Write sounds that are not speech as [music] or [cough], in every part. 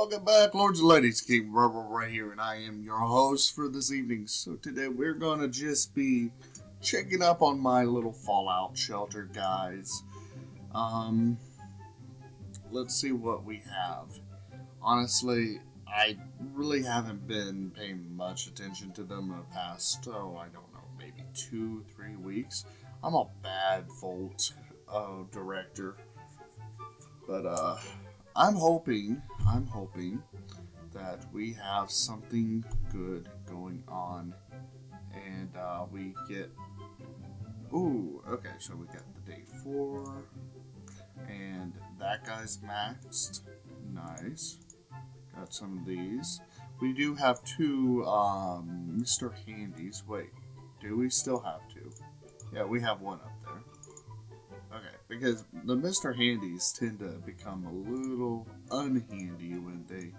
Welcome back, lords and ladies. King Rubber right here, and I am your host for this evening. So today we're gonna just be checking up on my little Fallout shelter, guys. Um, let's see what we have. Honestly, I really haven't been paying much attention to them in the past, oh, I don't know, maybe two, three weeks. I'm a bad Vault uh, director, but uh, I'm hoping, I'm hoping that we have something good going on, and uh, we get. Ooh, okay, so we got the day four, and that guy's maxed. Nice. Got some of these. We do have two um, Mr. Handies. Wait, do we still have two? Yeah, we have one. Okay, because the Mr. Handies tend to become a little unhandy when they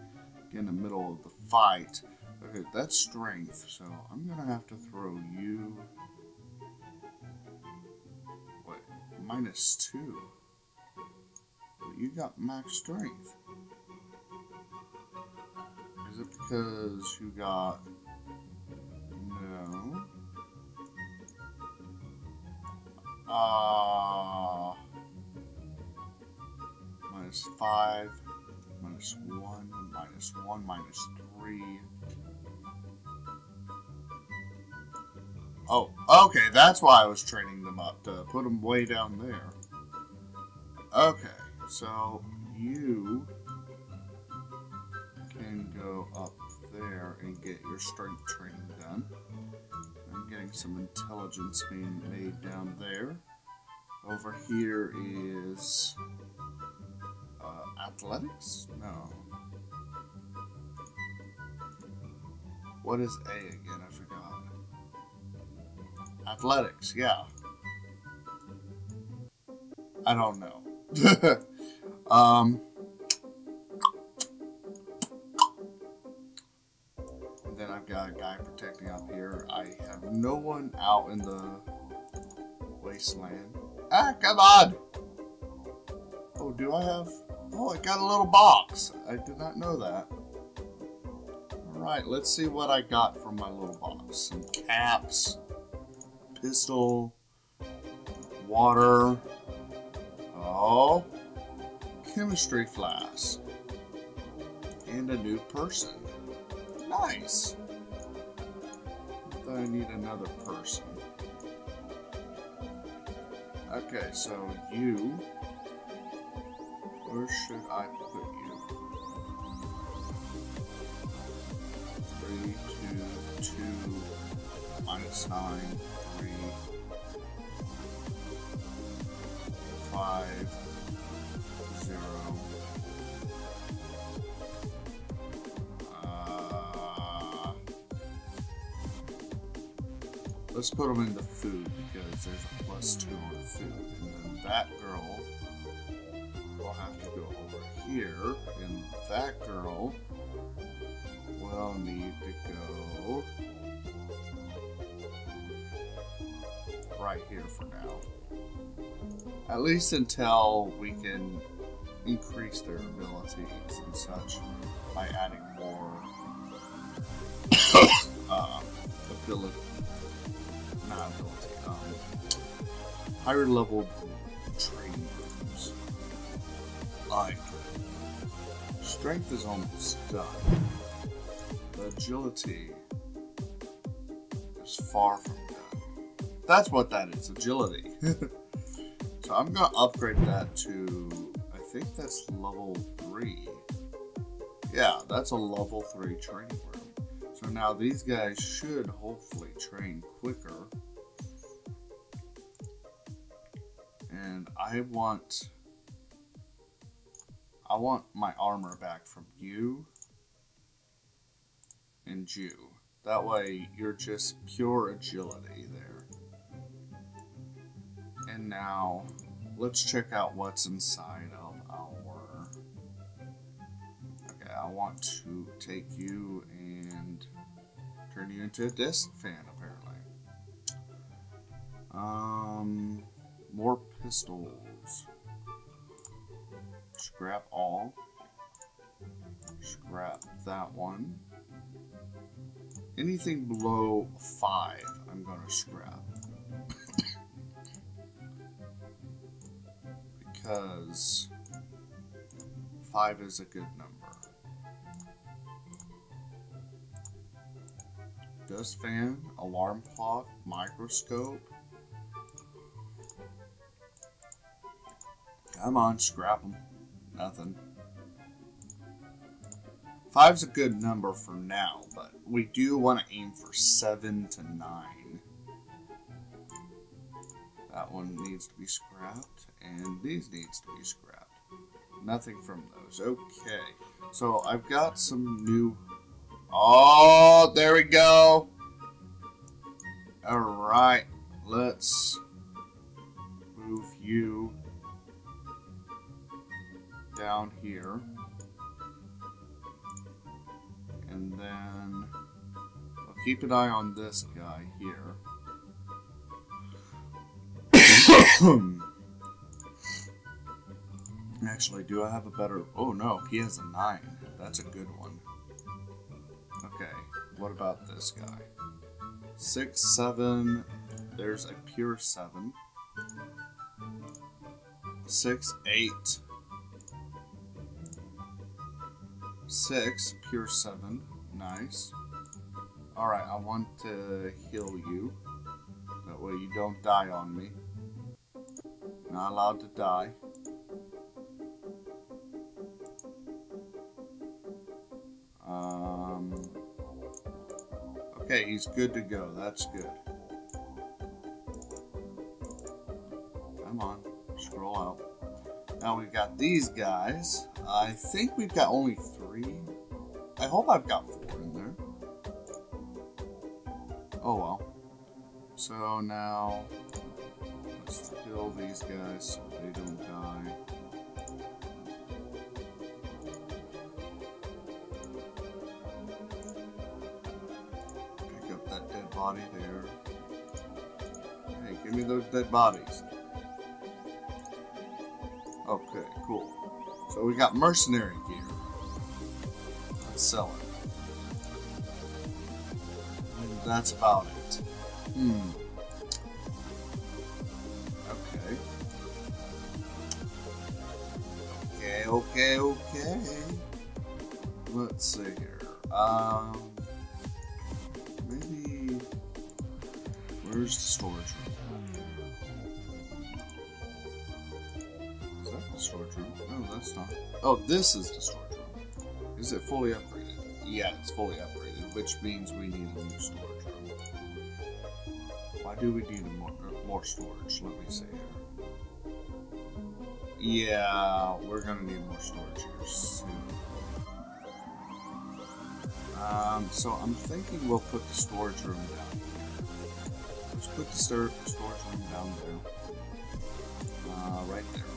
get in the middle of the fight. Okay, that's strength, so I'm gonna have to throw you. What? Minus two. But you got max strength. Is it because you got. No. Uh, minus 5, minus 1, minus 1, minus 3. Oh, okay, that's why I was training them up, to put them way down there. Okay, so you can go up there and get your strength training done. I'm getting some intelligence being made down there. Over here is athletics? No. What is A again? I forgot. Athletics, yeah. I don't know. [laughs] um, and then I've got a guy protecting up here. I have no one out in the wasteland. Ah, come on! Oh, do I have... Oh, I got a little box. I did not know that. Alright, let's see what I got from my little box. Some caps, pistol, water, oh, chemistry flask, and a new person. Nice. I need another person. Okay, so you. Where should I put you? Three, two, two, minus nine, three, five, zero. Uh, let's put them into food because there's a plus two on food. And then that girl will have to go over here, and that girl will need to go right here for now. At least until we can increase their abilities and such by adding more [coughs] uh, ability, not ability, um, higher level. Like, strength is almost done. Agility is far from done. That's what that is, agility. [laughs] so I'm gonna upgrade that to, I think that's level 3. Yeah, that's a level 3 training room. So now these guys should hopefully train quicker. And I want I want my armor back from you and you. That way you're just pure agility there. And now let's check out what's inside of our Okay, I want to take you and turn you into a desk fan apparently. Um more pistols. Scrap all. Scrap that one. Anything below five, I'm gonna scrap. [coughs] because five is a good number. Dust fan, alarm clock, microscope. Come on, scrap them. Nothing. Five's a good number for now, but we do want to aim for seven to nine. That one needs to be scrapped, and these needs to be scrapped. Nothing from those. Okay, so I've got some new... Oh, there we go! Alright, let's move you down here. And then I'll keep an eye on this guy here. [coughs] Actually, do I have a better... Oh, no, he has a 9. That's a good one. Okay, what about this guy? 6, 7... There's a pure 7. 6, 8... 6, pure 7. Nice. Alright, I want to heal you. That way you don't die on me. Not allowed to die. Um, okay, he's good to go. That's good. Come on, scroll out. Now we've got these guys. I think we've got only three. I hope I've got four in there. Oh well. So now Let's kill these guys so they don't die. Pick up that dead body there. Hey, give me those dead bodies. Okay, cool. So we got mercenary gear. Let's sell it. And that's about it. Hmm. okay, okay. Let's see here. Um, maybe. Where's the storage room? Is that the storage room? No, that's not. Oh, this is the storage room. Is it fully upgraded? Yeah, it's fully upgraded, which means we need a new storage room. Why do we need more, more storage? Let me see here. Yeah, we're gonna need more storage here soon. Um, so I'm thinking we'll put the storage room down here. Let's put the storage room down there. Uh, right there.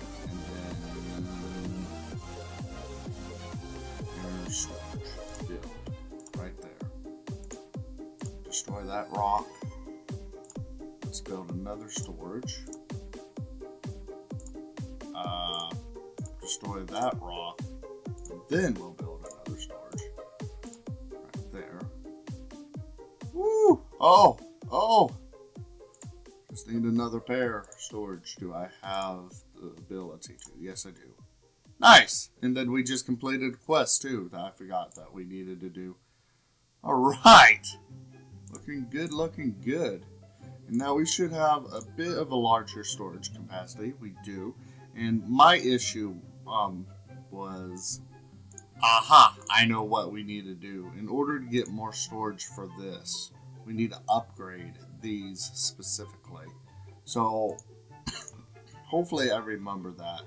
Destroy that rock. Let's build another storage. Uh, destroy that rock, and then we'll build another storage. Right there. Woo! Oh! Oh! Just need another pair storage. Do I have the ability to? Yes, I do. Nice! And then we just completed a quest, too, I forgot that we needed to do. Alright! Looking good, looking good. And now we should have a bit of a larger storage capacity. We do. And my issue um, was, aha, I know what we need to do. In order to get more storage for this, we need to upgrade these specifically. So, [coughs] hopefully I remember that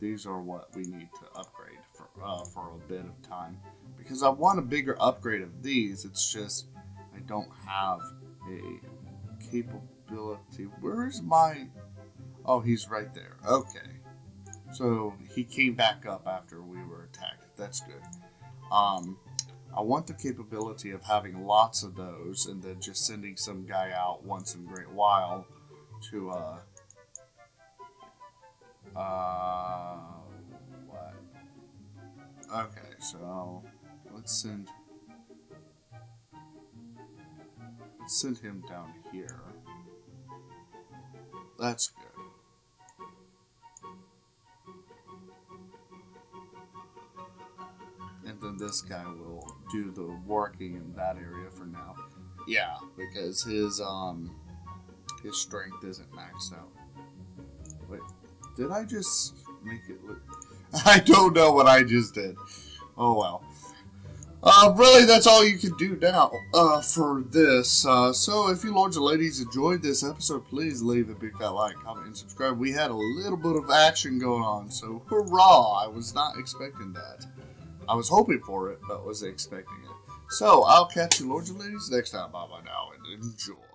these are what we need to upgrade for, uh, for a bit of time. Because I want a bigger upgrade of these, it's just don't have a capability. Where is my... Oh, he's right there. Okay. So he came back up after we were attacked. That's good. Um, I want the capability of having lots of those and then just sending some guy out once in a great while to, uh, uh, what? Okay, so let's send send him down here. That's good. And then this guy will do the working in that area for now. Yeah, because his um his strength isn't maxed out. Wait, did I just make it look [laughs] I don't know what I just did. Oh well. Uh, really, that's all you can do now uh, for this. Uh, so, if you lords and ladies enjoyed this episode, please leave a big fat like, comment, and subscribe. We had a little bit of action going on, so hurrah! I was not expecting that. I was hoping for it, but was expecting it. So, I'll catch you, lords and ladies, next time. Bye bye now, and enjoy.